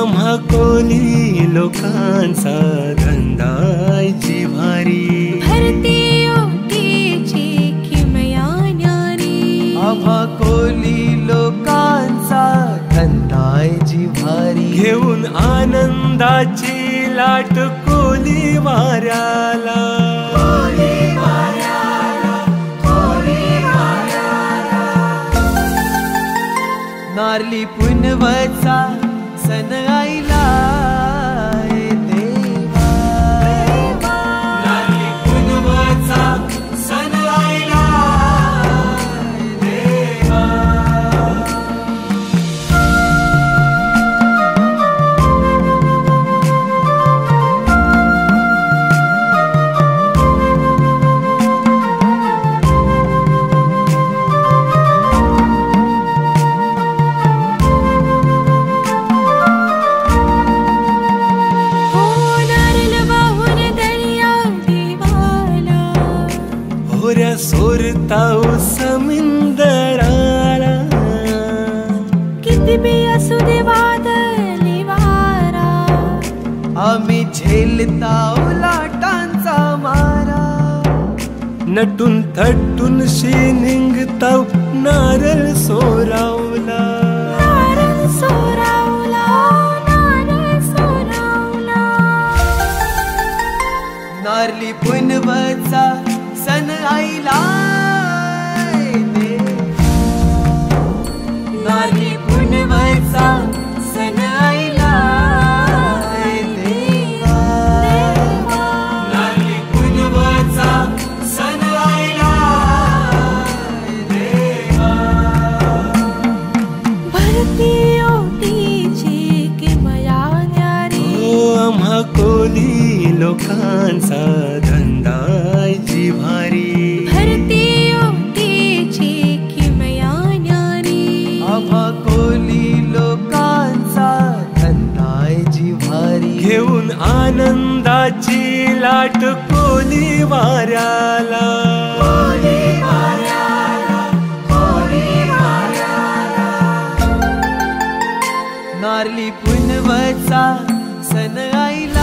आम्हा कोली लोकांचा धंदायची भारी. आम्हा कोली लोकांचा धंदायची भारी. घेऊन आनंदाची लाट कोली वाऱ्याला. नारली पुनवचा सन आईला. सोरताव समिंदराला. किती बी असू दे वादळी वारा आम्ही झेलताव लाटांचा मारा. नटून थटून शी नारळ सोरावला नारळ सोरावला. नारली पुनवचा सण आईला ए देवा. नारली पुनवचा सण आईला ए देवा. नारली पुनवचा सण आईला ए देवा. भरती ओटीची किमया न्यारी हो आम्हा कोली लोकांचा आनंदाची लाट कोली वाऱ्याला? नारली पुनवचा सन आईला